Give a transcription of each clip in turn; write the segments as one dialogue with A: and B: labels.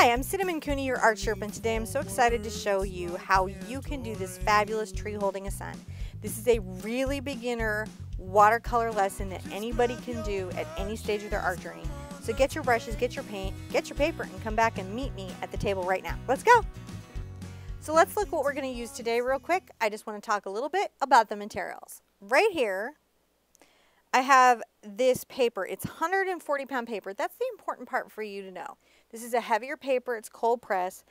A: Hi, I'm Cinnamon Cooney, your art sherpa, and today I'm so excited to show you how you can do this fabulous tree holding a sun. This is a really beginner watercolor lesson that anybody can do at any stage of their art journey. So get your brushes, get your paint, get your paper, and come back and meet me at the table right now. Let's go! So let's look what we're going to use today real quick. I just want to talk a little bit about the materials. Right here, I have this paper. It's 140 pound paper. That's the important part for you to know. This is a heavier paper. It's cold press.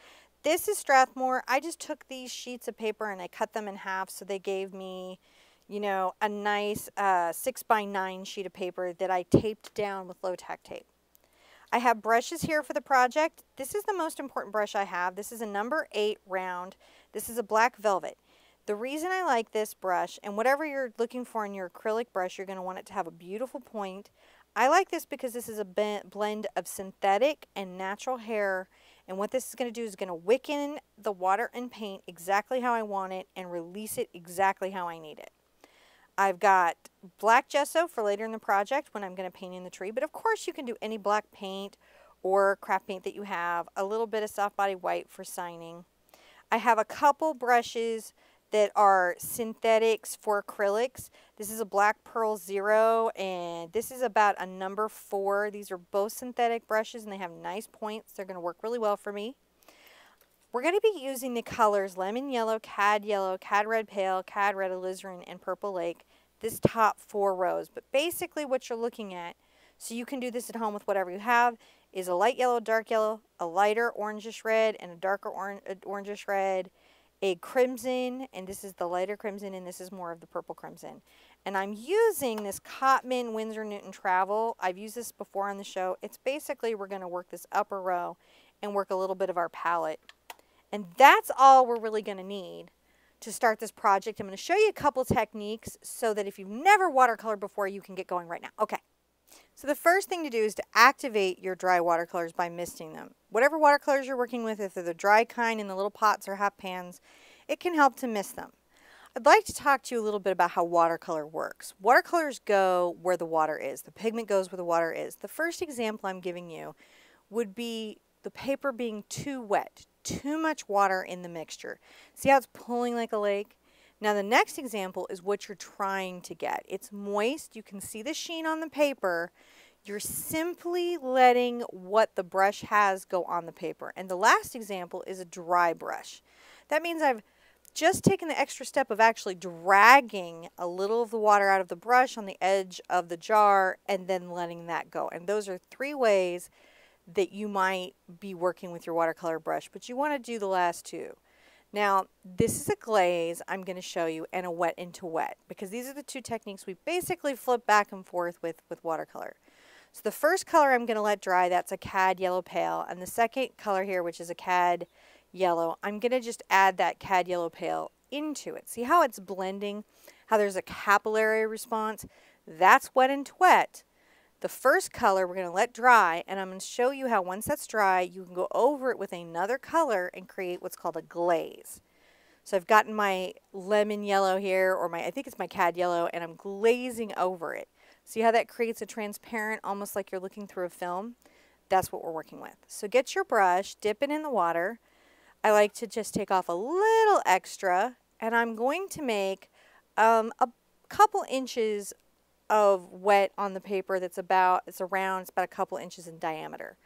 A: This is Strathmore. I just took these sheets of paper and I cut them in half so they gave me, you know, a nice uh, 6 by 9 sheet of paper that I taped down with low-tack tape. I have brushes here for the project. This is the most important brush I have. This is a number 8 round. This is a black velvet. The reason I like this brush, and whatever you're looking for in your acrylic brush, you're going to want it to have a beautiful point. I like this because this is a blend of synthetic and natural hair. And what this is going to do is going to wick in the water and paint exactly how I want it and release it exactly how I need it. I've got black gesso for later in the project when I'm going to paint in the tree. But of course you can do any black paint or craft paint that you have. A little bit of soft body white for signing. I have a couple brushes that are synthetics for acrylics. This is a Black Pearl Zero, and this is about a number four. These are both synthetic brushes, and they have nice points. They're going to work really well for me. We're going to be using the colors Lemon Yellow, Cad Yellow, Cad Red Pale, Cad Red Alizarin, and Purple Lake, this top four rows. But basically what you're looking at, so you can do this at home with whatever you have, is a light yellow, dark yellow, a lighter orangish red, and a darker orange, uh, orangish red, a crimson, and this is the lighter crimson, and this is more of the purple crimson. And I'm using this Cotman Winsor Newton Travel. I've used this before on the show. It's basically we're going to work this upper row and work a little bit of our palette. And that's all we're really going to need to start this project. I'm going to show you a couple techniques so that if you've never watercolored before, you can get going right now. Okay. So the first thing to do is to activate your dry watercolors by misting them. Whatever watercolors you're working with, if they're the dry kind in the little pots or half pans, it can help to mist them. I'd like to talk to you a little bit about how watercolor works. Watercolors go where the water is. The pigment goes where the water is. The first example I'm giving you would be the paper being too wet, too much water in the mixture. See how it's pulling like a lake? Now the next example is what you're trying to get. It's moist, you can see the sheen on the paper. You're simply letting what the brush has go on the paper. And the last example is a dry brush. That means I've just taken the extra step of actually dragging a little of the water out of the brush on the edge of the jar and then letting that go. And those are three ways that you might be working with your watercolor brush, but you want to do the last two. Now, this is a glaze I'm going to show you and a wet into wet because these are the two techniques we basically flip back and forth with, with watercolor. So the first color I'm going to let dry, that's a cad yellow pale. And the second color here, which is a cad yellow, I'm going to just add that cad yellow pale into it. See how it's blending? How there's a capillary response? That's wet and wet. The first color we're going to let dry, and I'm going to show you how once that's dry, you can go over it with another color and create what's called a glaze. So I've gotten my lemon yellow here, or my I think it's my cad yellow, and I'm glazing over it. See how that creates a transparent, almost like you're looking through a film? That's what we're working with. So get your brush, dip it in the water. I like to just take off a little extra, and I'm going to make um, a couple inches of wet on the paper that's about, it's around, it's about a couple inches in diameter.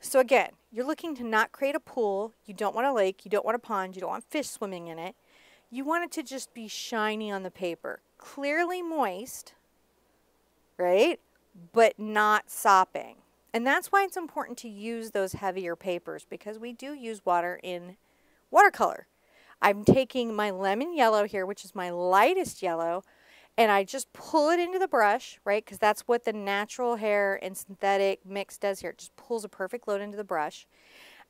A: So again, you're looking to not create a pool. You don't want a lake. You don't want a pond. You don't want fish swimming in it. You want it to just be shiny on the paper. Clearly moist, right? But not sopping. And that's why it's important to use those heavier papers because we do use water in watercolor. I'm taking my lemon yellow here, which is my lightest yellow, and I just pull it into the brush, right? Because that's what the natural hair and synthetic mix does here. It just pulls a perfect load into the brush.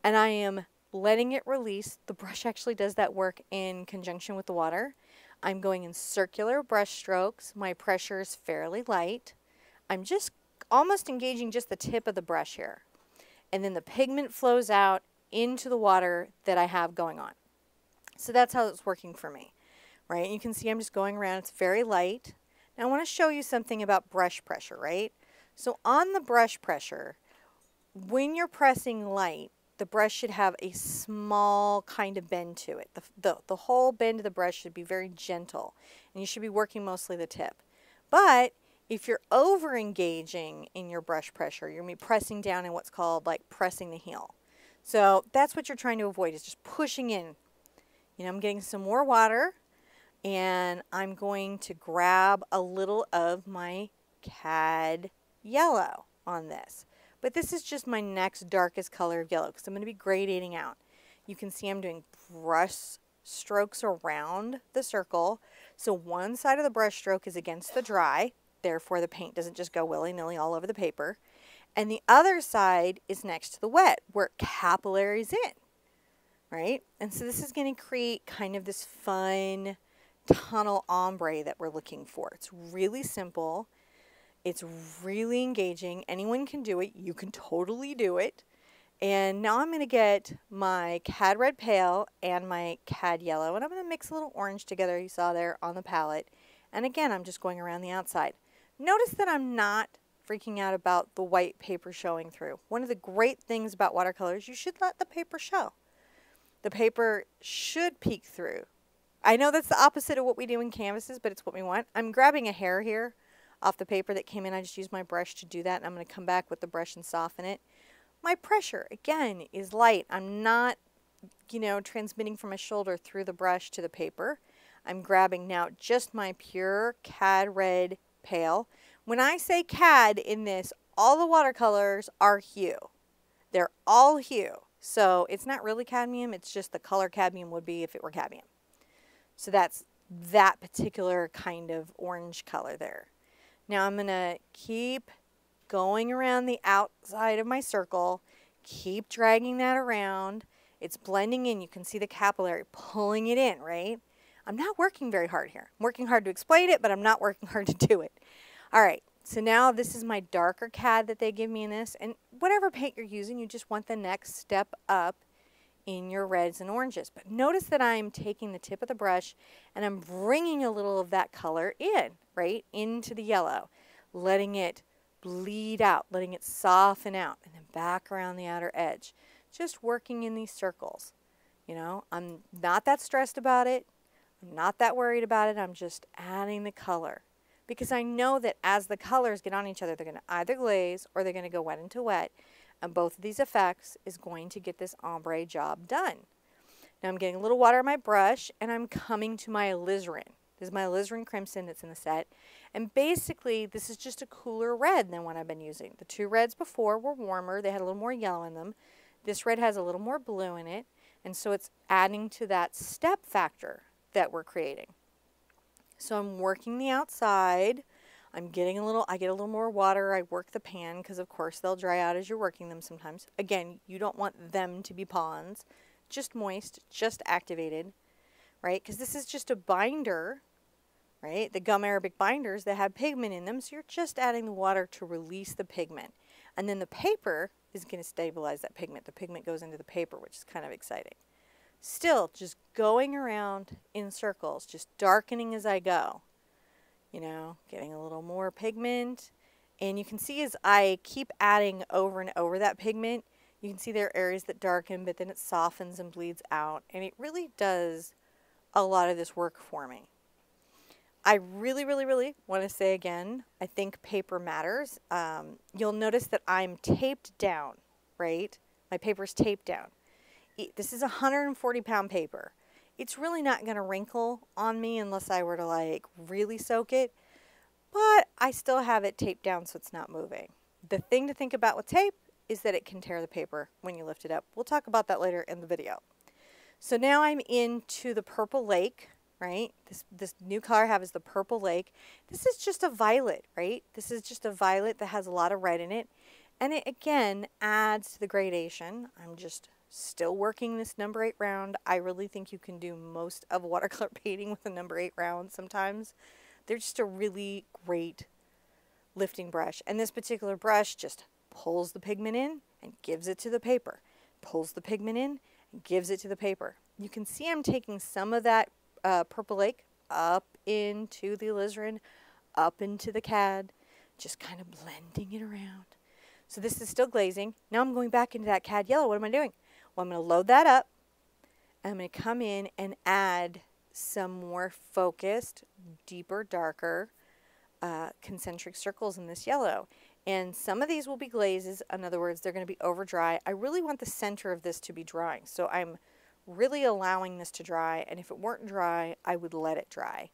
A: And I am letting it release. The brush actually does that work in conjunction with the water. I'm going in circular brush strokes. My pressure is fairly light. I'm just almost engaging just the tip of the brush here. And then the pigment flows out into the water that I have going on. So that's how it's working for me right? You can see I'm just going around. It's very light. Now I want to show you something about brush pressure, right? So on the brush pressure, when you're pressing light, the brush should have a small kind of bend to it. The, the, the whole bend of the brush should be very gentle, and you should be working mostly the tip. But if you're over engaging in your brush pressure, you're going to be pressing down in what's called like pressing the heel. So that's what you're trying to avoid is just pushing in. You know, I'm getting some more water and I'm going to grab a little of my cad yellow on this. But this is just my next darkest color of yellow because I'm going to be gradating out. You can see I'm doing brush strokes around the circle. So one side of the brush stroke is against the dry, therefore the paint doesn't just go willy-nilly all over the paper. And the other side is next to the wet, where capillaries in, right? And so this is going to create kind of this fun tunnel ombre that we're looking for. It's really simple. It's really engaging. Anyone can do it. You can totally do it. And now I'm going to get my Cad Red Pale and my Cad Yellow, and I'm going to mix a little orange together you saw there on the palette. And again, I'm just going around the outside. Notice that I'm not freaking out about the white paper showing through. One of the great things about watercolors, you should let the paper show. The paper should peek through. I know that's the opposite of what we do in canvases, but it's what we want. I'm grabbing a hair here off the paper that came in. I just used my brush to do that, and I'm going to come back with the brush and soften it. My pressure, again, is light. I'm not, you know, transmitting from my shoulder through the brush to the paper. I'm grabbing now just my pure Cad Red Pale. When I say Cad in this, all the watercolors are hue. They're all hue. So it's not really cadmium, it's just the color cadmium would be if it were cadmium. So that's that particular kind of orange color there. Now I'm going to keep going around the outside of my circle, keep dragging that around. It's blending in. You can see the capillary pulling it in, right? I'm not working very hard here. I'm working hard to explain it, but I'm not working hard to do it. All right, so now this is my darker CAD that they give me in this. And whatever paint you're using, you just want the next step up in your reds and oranges. But notice that I'm taking the tip of the brush and I'm bringing a little of that color in, right, into the yellow, letting it bleed out, letting it soften out, and then back around the outer edge. Just working in these circles. You know, I'm not that stressed about it. I'm not that worried about it. I'm just adding the color. Because I know that as the colors get on each other, they're going to either glaze or they're going to go wet into wet and both of these effects is going to get this ombre job done. Now I'm getting a little water on my brush and I'm coming to my alizarin. This is my alizarin crimson that's in the set. And basically this is just a cooler red than what I've been using. The two reds before were warmer. They had a little more yellow in them. This red has a little more blue in it. And so it's adding to that step factor that we're creating. So I'm working the outside I'm getting a little, I get a little more water. I work the pan because of course they'll dry out as you're working them sometimes. Again, you don't want them to be ponds, just moist, just activated, right? Because this is just a binder, right? The gum arabic binders that have pigment in them. So you're just adding the water to release the pigment. And then the paper is going to stabilize that pigment. The pigment goes into the paper, which is kind of exciting. Still, just going around in circles, just darkening as I go you know, getting a little more pigment. And you can see as I keep adding over and over that pigment, you can see there are areas that darken, but then it softens and bleeds out. And it really does a lot of this work for me. I really, really, really want to say again, I think paper matters. Um, you'll notice that I'm taped down, right? My paper's taped down. This is a 140 pound paper it's really not going to wrinkle on me unless I were to like really soak it. But I still have it taped down so it's not moving. The thing to think about with tape is that it can tear the paper when you lift it up. We'll talk about that later in the video. So now I'm into the Purple Lake, right? This, this new color I have is the Purple Lake. This is just a violet, right? This is just a violet that has a lot of red in it. And it, again, adds to the gradation. I'm just still working this number eight round. I really think you can do most of watercolor painting with a number eight round sometimes. They're just a really great lifting brush. And this particular brush just pulls the pigment in and gives it to the paper. Pulls the pigment in and gives it to the paper. You can see I'm taking some of that uh, Purple Lake up into the alizarin, up into the cad, just kind of blending it around. So this is still glazing. Now I'm going back into that cad yellow. What am I doing? Well, I'm going to load that up. I'm going to come in and add some more focused, deeper, darker uh, concentric circles in this yellow. And some of these will be glazes. In other words, they're going to be over dry. I really want the center of this to be drying. So I'm really allowing this to dry. And if it weren't dry, I would let it dry.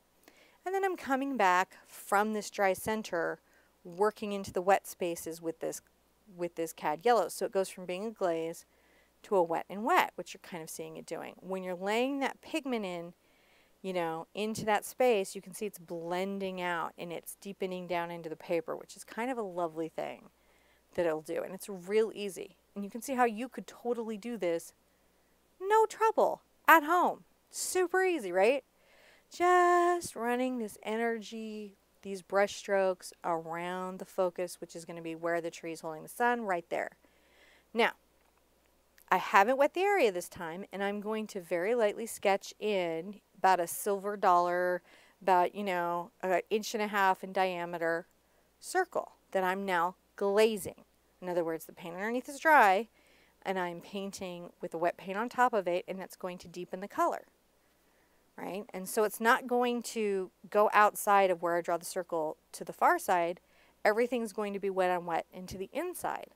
A: And then I'm coming back from this dry center, working into the wet spaces with this, with this cad yellow. So it goes from being a glaze to a wet and wet, which you're kind of seeing it doing. When you're laying that pigment in, you know, into that space, you can see it's blending out and it's deepening down into the paper, which is kind of a lovely thing that it'll do. And it's real easy. And you can see how you could totally do this no trouble at home. Super easy, right? Just running this energy, these brush strokes around the focus, which is going to be where the tree is holding the sun, right there. Now, I haven't wet the area this time, and I'm going to very lightly sketch in about a silver dollar, about, you know, an inch and a half in diameter circle that I'm now glazing. In other words, the paint underneath is dry, and I'm painting with a wet paint on top of it, and that's going to deepen the color. Right? And so it's not going to go outside of where I draw the circle to the far side. Everything's going to be wet on wet into the inside.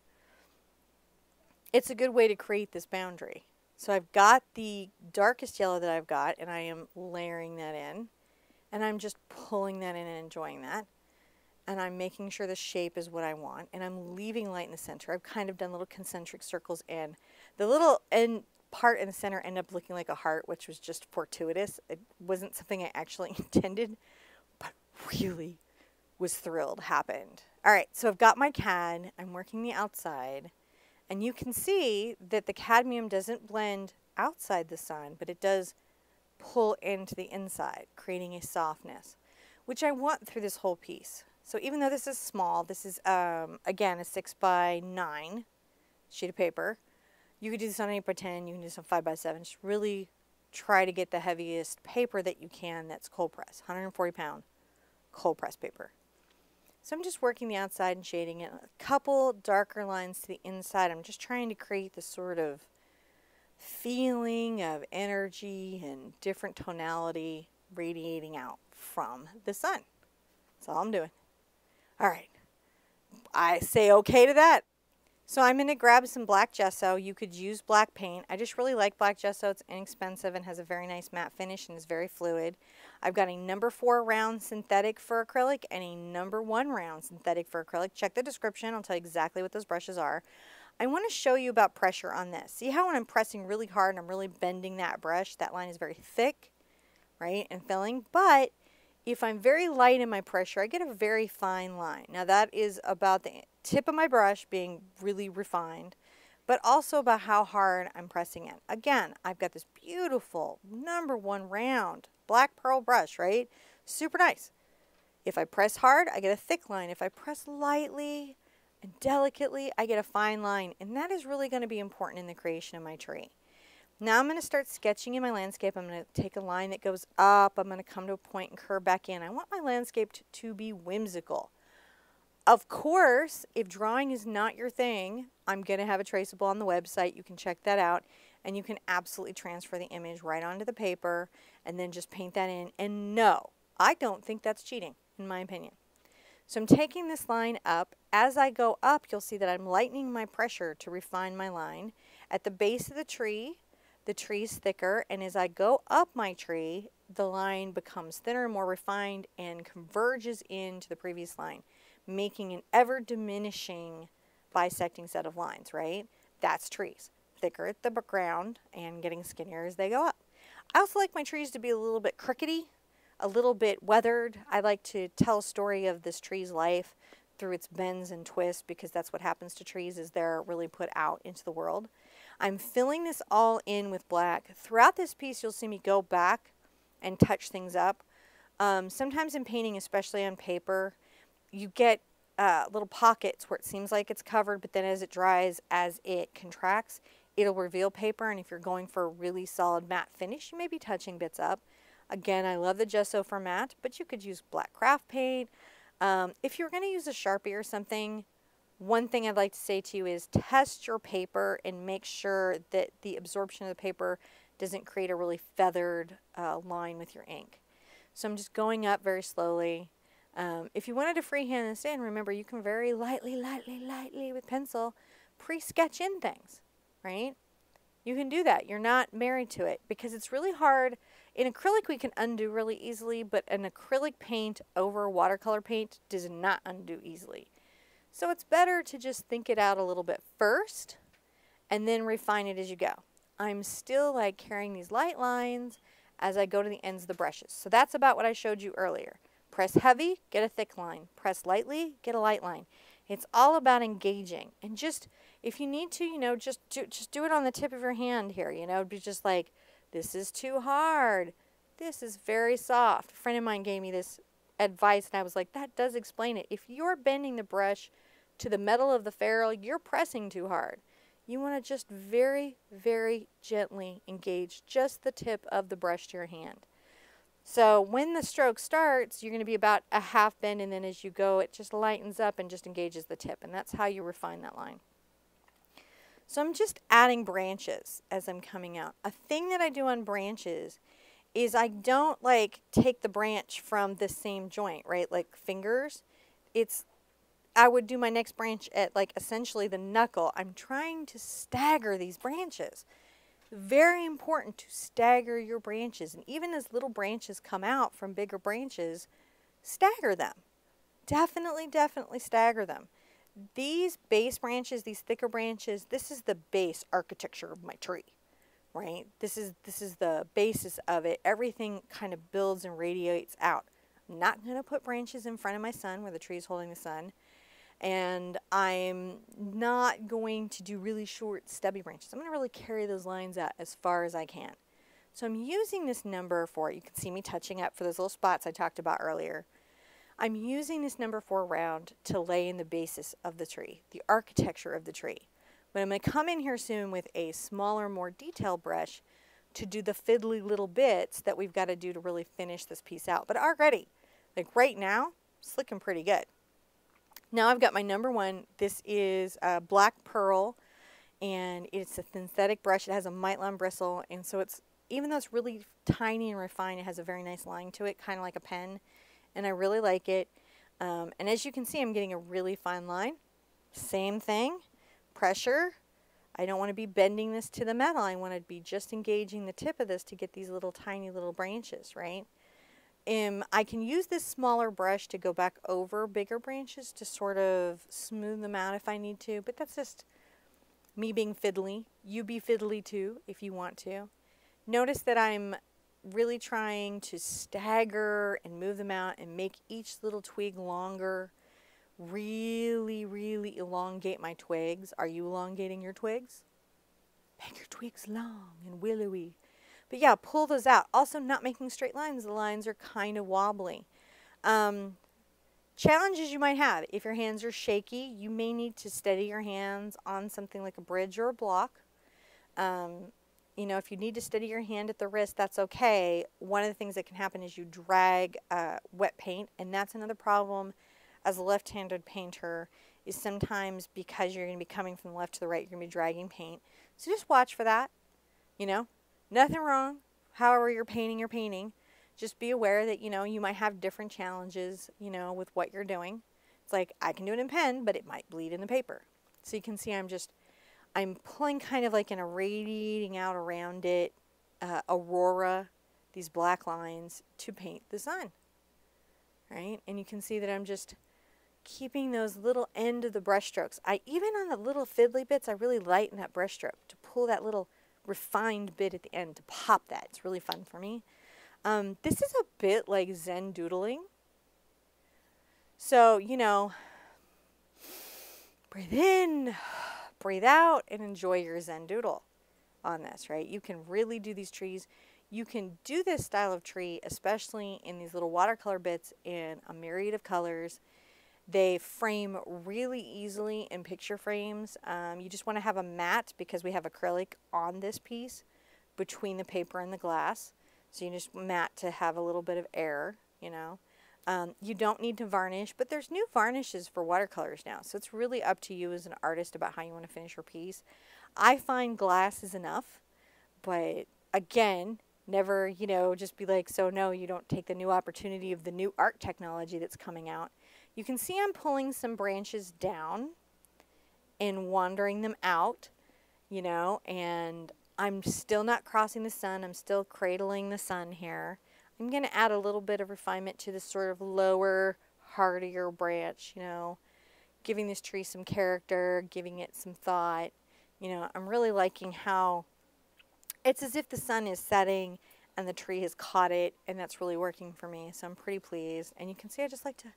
A: It's a good way to create this boundary. So I've got the darkest yellow that I've got, and I am layering that in. And I'm just pulling that in and enjoying that. And I'm making sure the shape is what I want. And I'm leaving light in the center. I've kind of done little concentric circles and the little end part in the center ended up looking like a heart, which was just fortuitous. It wasn't something I actually intended, but really was thrilled happened. All right, so I've got my CAD. I'm working the outside. And you can see that the cadmium doesn't blend outside the sun, but it does pull into the inside, creating a softness, which I want through this whole piece. So even though this is small, this is, um, again, a 6 by 9 sheet of paper. You could do this on 8 by 10, you can do this on 5 by 7 Just really try to get the heaviest paper that you can that's cold press, 140 pound cold press paper. So I'm just working the outside and shading it. A couple darker lines to the inside. I'm just trying to create this sort of feeling of energy and different tonality radiating out from the sun. That's all I'm doing. All right. I say okay to that. So I'm going to grab some black gesso. You could use black paint. I just really like black gesso. It's inexpensive and has a very nice matte finish and is very fluid. I've got a number four round synthetic for acrylic and a number one round synthetic for acrylic. Check the description. I'll tell you exactly what those brushes are. I want to show you about pressure on this. See how when I'm pressing really hard and I'm really bending that brush, that line is very thick, right, and filling. But if I'm very light in my pressure, I get a very fine line. Now that is about the tip of my brush being really refined, but also about how hard I'm pressing it. Again, I've got this beautiful number one round black pearl brush, right? Super nice. If I press hard, I get a thick line. If I press lightly and delicately, I get a fine line. And that is really going to be important in the creation of my tree. Now I'm going to start sketching in my landscape. I'm going to take a line that goes up. I'm going to come to a point and curve back in. I want my landscape to, to be whimsical. Of course, if drawing is not your thing, I'm going to have a traceable on the website. You can check that out. And you can absolutely transfer the image right onto the paper and then just paint that in. And no, I don't think that's cheating, in my opinion. So I'm taking this line up. As I go up, you'll see that I'm lightening my pressure to refine my line. At the base of the tree, the tree's thicker, and as I go up my tree, the line becomes thinner, and more refined, and converges into the previous line, making an ever diminishing bisecting set of lines, right? That's trees. Thicker at the ground and getting skinnier as they go up. I also like my trees to be a little bit crickety, a little bit weathered. I like to tell a story of this tree's life through its bends and twists because that's what happens to trees as they're really put out into the world. I'm filling this all in with black. Throughout this piece, you'll see me go back and touch things up. Um, sometimes in painting, especially on paper, you get uh, little pockets where it seems like it's covered, but then as it dries, as it contracts, it'll reveal paper. And if you're going for a really solid matte finish, you may be touching bits up. Again, I love the gesso for matte, but you could use black craft paint. Um, if you're going to use a Sharpie or something, one thing I'd like to say to you is test your paper and make sure that the absorption of the paper doesn't create a really feathered uh, line with your ink. So I'm just going up very slowly. Um, if you wanted to freehand this in, remember you can very lightly, lightly, lightly with pencil pre-sketch in things, right? You can do that. You're not married to it because it's really hard. In acrylic, we can undo really easily, but an acrylic paint over watercolor paint does not undo easily. So it's better to just think it out a little bit first and then refine it as you go. I'm still like carrying these light lines as I go to the ends of the brushes. So that's about what I showed you earlier. Press heavy, get a thick line. Press lightly, get a light line. It's all about engaging and just if you need to, you know, just do, just do it on the tip of your hand here. You know, be just like, this is too hard. This is very soft. A friend of mine gave me this advice, and I was like, that does explain it. If you're bending the brush to the metal of the ferrule, you're pressing too hard. You want to just very, very gently engage just the tip of the brush to your hand. So when the stroke starts, you're going to be about a half bend, and then as you go, it just lightens up and just engages the tip, and that's how you refine that line. So I'm just adding branches as I'm coming out. A thing that I do on branches is I don't like take the branch from the same joint, right? Like fingers. It's I would do my next branch at like essentially the knuckle. I'm trying to stagger these branches. Very important to stagger your branches. And even as little branches come out from bigger branches, stagger them. Definitely, definitely stagger them. These base branches, these thicker branches, this is the base architecture of my tree, right? This is, this is the basis of it. Everything kind of builds and radiates out. I'm not going to put branches in front of my sun where the tree is holding the sun. And I'm not going to do really short stubby branches. I'm going to really carry those lines out as far as I can. So I'm using this number four, you can see me touching up for those little spots I talked about earlier. I'm using this number four round to lay in the basis of the tree, the architecture of the tree. But I'm going to come in here soon with a smaller, more detailed brush to do the fiddly little bits that we've got to do to really finish this piece out. But already, like right now, it's looking pretty good. Now I've got my number one. This is a black pearl, and it's a synthetic brush. It has a Mitelon bristle, and so it's even though it's really tiny and refined, it has a very nice line to it, kind of like a pen and I really like it. Um, and as you can see, I'm getting a really fine line. Same thing, pressure. I don't want to be bending this to the metal. I want to be just engaging the tip of this to get these little tiny little branches, right? Um, I can use this smaller brush to go back over bigger branches to sort of smooth them out if I need to, but that's just me being fiddly. You be fiddly too if you want to. Notice that I'm really trying to stagger and move them out and make each little twig longer. Really, really elongate my twigs. Are you elongating your twigs? Make your twigs long and willowy. But yeah, pull those out. Also, not making straight lines. The lines are kind of wobbly. Um, challenges you might have. If your hands are shaky, you may need to steady your hands on something like a bridge or a block. Um, you know, if you need to steady your hand at the wrist, that's okay. One of the things that can happen is you drag uh, wet paint, and that's another problem as a left-handed painter is sometimes because you're going to be coming from the left to the right, you're going to be dragging paint. So just watch for that. You know, nothing wrong. However you're painting, you're painting. Just be aware that, you know, you might have different challenges, you know, with what you're doing. It's like, I can do it in pen, but it might bleed in the paper. So you can see I'm just I'm pulling kind of like in a radiating out around it uh, aurora, these black lines to paint the sun. Right? And you can see that I'm just keeping those little end of the brush strokes. I even on the little fiddly bits, I really lighten that brush stroke to pull that little refined bit at the end to pop that. It's really fun for me. Um, this is a bit like Zen doodling. So, you know, breathe in breathe out and enjoy your Zen doodle on this, right? You can really do these trees. You can do this style of tree, especially in these little watercolor bits in a myriad of colors. They frame really easily in picture frames. Um, you just want to have a mat because we have acrylic on this piece between the paper and the glass. So you just mat to have a little bit of air, you know. Um, you don't need to varnish, but there's new varnishes for watercolors now. So it's really up to you as an artist about how you want to finish your piece. I find glass is enough, but again, never, you know, just be like, so no, you don't take the new opportunity of the new art technology that's coming out. You can see I'm pulling some branches down and wandering them out, you know, and I'm still not crossing the sun. I'm still cradling the sun here. I'm going to add a little bit of refinement to this sort of lower, hardier branch, you know, giving this tree some character, giving it some thought. You know, I'm really liking how it's as if the sun is setting and the tree has caught it, and that's really working for me. So I'm pretty pleased. And you can see I just like to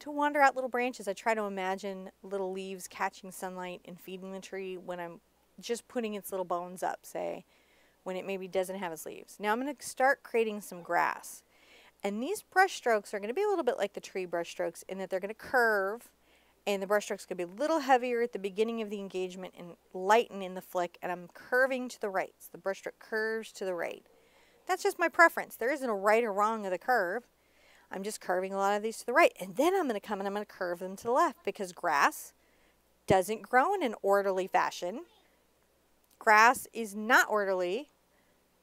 A: to wander out little branches. I try to imagine little leaves catching sunlight and feeding the tree when I'm just putting its little bones up, say, when it maybe doesn't have its leaves. Now I'm going to start creating some grass. And these brush strokes are going to be a little bit like the tree brush strokes in that they're going to curve and the brush strokes going to be a little heavier at the beginning of the engagement and lighten in the flick and I'm curving to the right. So the brush stroke curves to the right. That's just my preference. There isn't a right or wrong of the curve. I'm just curving a lot of these to the right. And then I'm going to come and I'm going to curve them to the left because grass doesn't grow in an orderly fashion. Grass is not orderly.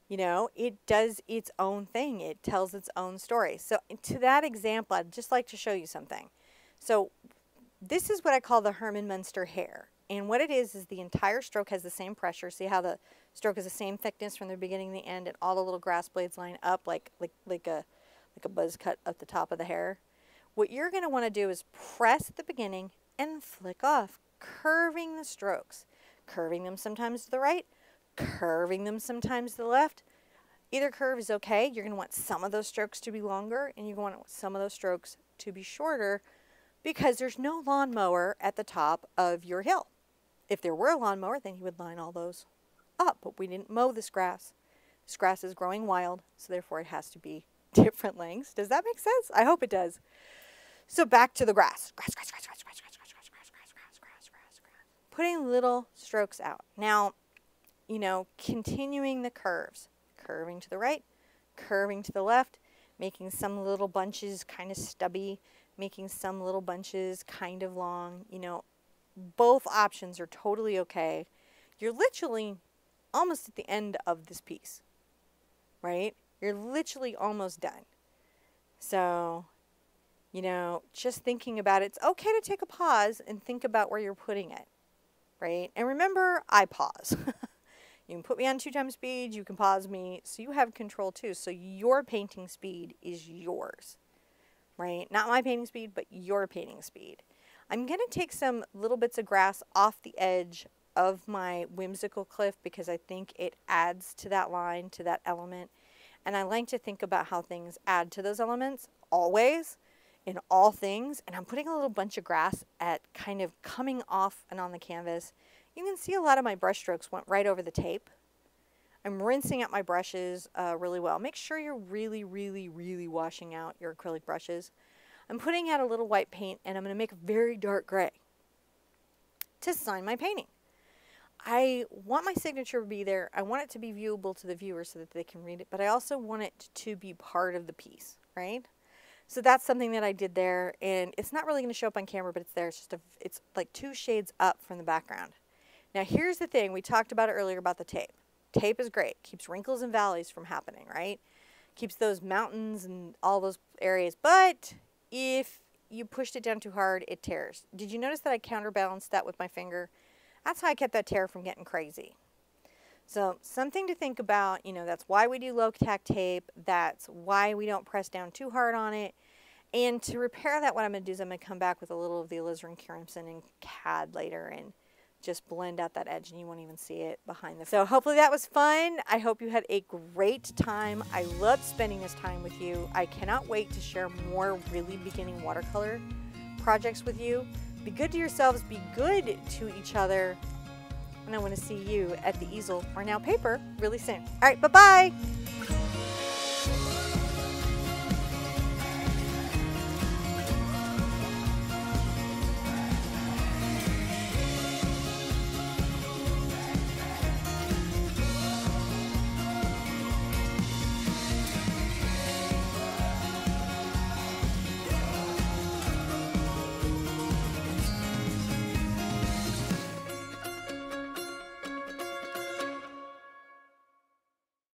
A: You know, it does its own thing. It tells its own story. So to that example, I'd just like to show you something. So this is what I call the Herman Munster hair. And what it is, is the entire stroke has the same pressure. See how the stroke is the same thickness from the beginning to the end and all the little grass blades line up like, like, like a like a buzz cut at the top of the hair. What you're going to want to do is press at the beginning and flick off, curving the strokes. Curving them sometimes to the right, curving them sometimes to the left. Either curve is okay. You're going to want some of those strokes to be longer and you're going to want some of those strokes to be shorter because there's no lawnmower at the top of your hill. If there were a lawnmower, then you would line all those up, but we didn't mow this grass. This grass is growing wild, so therefore it has to be different lengths. Does that make sense? I hope it does. So back to the grass. Grass, grass, grass, grass, grass, grass, grass, grass, grass, grass, grass, grass, grass, grass. Putting little strokes out. Now, you know, continuing the curves. Curving to the right, curving to the left, making some little bunches kind of stubby, making some little bunches kind of long. You know, both options are totally okay. You're literally almost at the end of this piece, right? You're literally almost done. So, you know, just thinking about it, it's okay to take a pause and think about where you're putting it, right? And remember, I pause. you can put me on two times speed, you can pause me, so you have control too. So your painting speed is yours, right? Not my painting speed, but your painting speed. I'm going to take some little bits of grass off the edge of my whimsical cliff because I think it adds to that line, to that element. And I like to think about how things add to those elements always in all things. And I'm putting a little bunch of grass at kind of coming off and on the canvas. You can see a lot of my brush strokes went right over the tape. I'm rinsing out my brushes uh, really well. Make sure you're really, really, really washing out your acrylic brushes. I'm putting out a little white paint and I'm going to make a very dark gray to sign my painting. I want my signature to be there. I want it to be viewable to the viewer so that they can read it, but I also want it to be part of the piece, right? So that's something that I did there, and it's not really going to show up on camera, but it's there. It's just a, it's like two shades up from the background. Now here's the thing. We talked about it earlier about the tape. Tape is great. Keeps wrinkles and valleys from happening, right? Keeps those mountains and all those areas. But if you pushed it down too hard, it tears. Did you notice that I counterbalanced that with my finger? That's how I kept that tear from getting crazy. So something to think about, you know, that's why we do low tack tape. That's why we don't press down too hard on it. And to repair that, what I'm going to do is I'm going to come back with a little of the alizarin crimson and cad later and just blend out that edge and you won't even see it behind the So hopefully that was fun. I hope you had a great time. I loved spending this time with you. I cannot wait to share more really beginning watercolor projects with you. Be good to yourselves, be good to each other, and I want to see you at the easel or now paper really soon. All right, bye-bye.